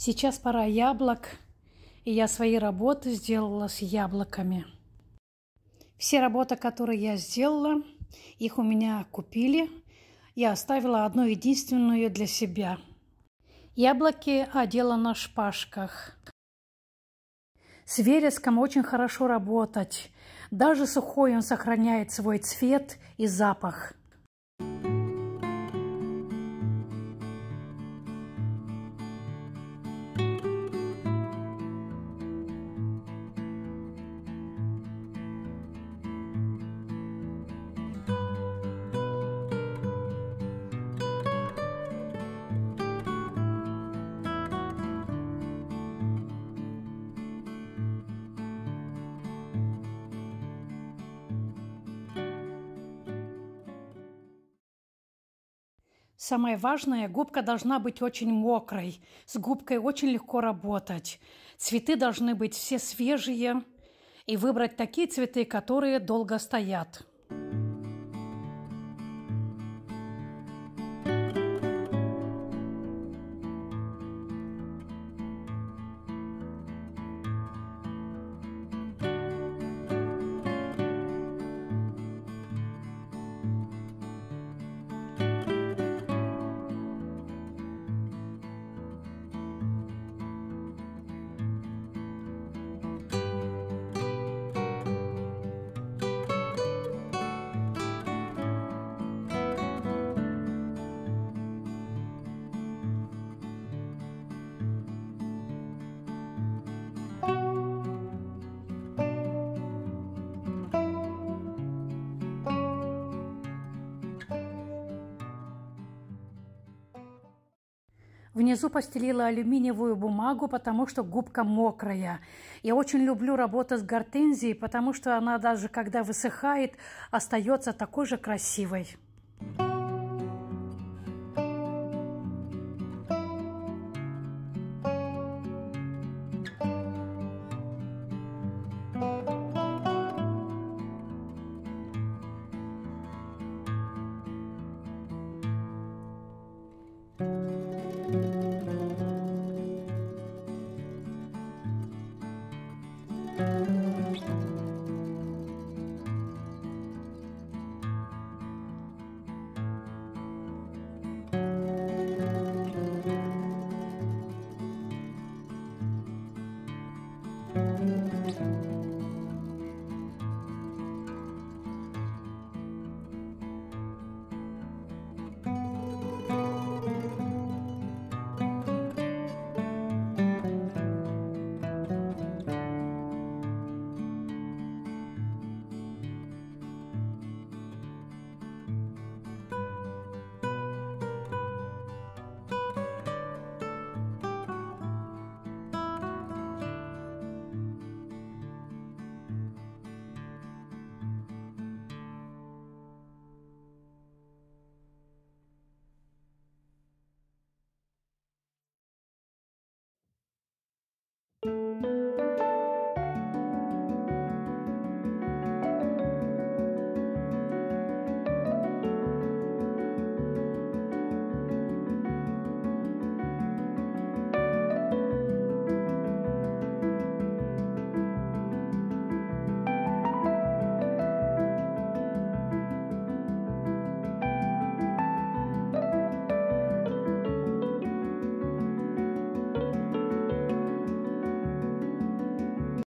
Сейчас пора яблок, и я свои работы сделала с яблоками. Все работы, которые я сделала, их у меня купили. Я оставила одну единственную для себя. Яблоки одела на шпажках. С вереском очень хорошо работать. Даже сухой он сохраняет свой цвет и запах. Самое важное, губка должна быть очень мокрой. С губкой очень легко работать. Цветы должны быть все свежие. И выбрать такие цветы, которые долго стоят. Внизу постелила алюминиевую бумагу, потому что губка мокрая. Я очень люблю работать с гортензией, потому что она даже когда высыхает, остается такой же красивой.